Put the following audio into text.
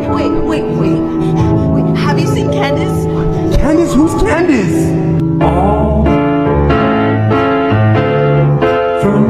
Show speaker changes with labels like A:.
A: wait, wait, wait, wait, wait. Have you seen Candace?
B: Candace? Who's Candace? All from